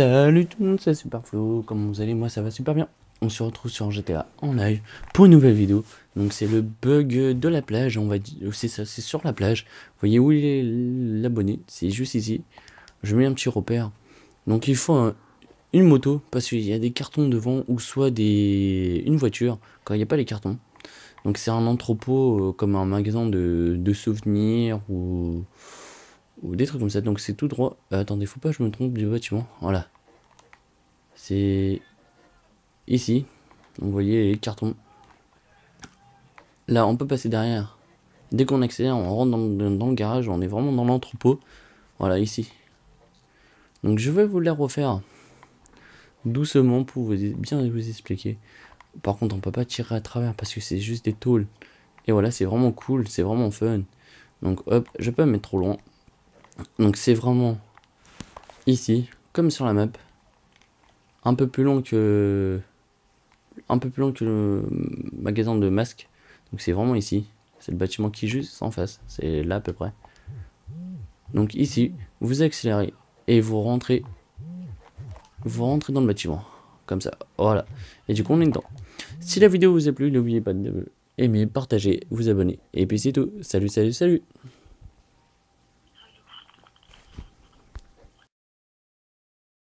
Salut tout le monde, c'est Superflo, comment vous allez? Moi ça va super bien. On se retrouve sur GTA en live pour une nouvelle vidéo. Donc c'est le bug de la plage, on va dire, c'est ça, c'est sur la plage. Vous voyez où il est l'abonné? C'est juste ici. Je mets un petit repère. Donc il faut une moto parce qu'il y a des cartons devant ou soit des une voiture quand il n'y a pas les cartons. Donc c'est un entrepôt euh, comme un magasin de, de souvenirs ou ou des trucs comme ça. Donc c'est tout droit. Euh, attendez, faut pas que je me trompe du bâtiment. Voilà. C'est ici. vous voyez les cartons. Là, on peut passer derrière. Dès qu'on accélère, on rentre dans, le garage. On est vraiment dans l'entrepôt. Voilà, ici. Donc je vais vous les refaire doucement pour vous bien vous expliquer. Par contre, on peut pas tirer à travers parce que c'est juste des tôles. Et voilà, c'est vraiment cool, c'est vraiment fun. Donc hop, je peux pas mettre trop loin. Donc c'est vraiment ici, comme sur la map, un peu plus long que un peu plus long que le magasin de masques. Donc c'est vraiment ici. C'est le bâtiment qui est juste en face. C'est là à peu près. Donc ici, vous accélérez et vous rentrez vous rentrez dans le bâtiment. Comme ça. Voilà. Et du coup on est dedans. Si la vidéo vous a plu, n'oubliez pas de aimer, partager, vous abonner. Et puis c'est tout. Salut, salut, salut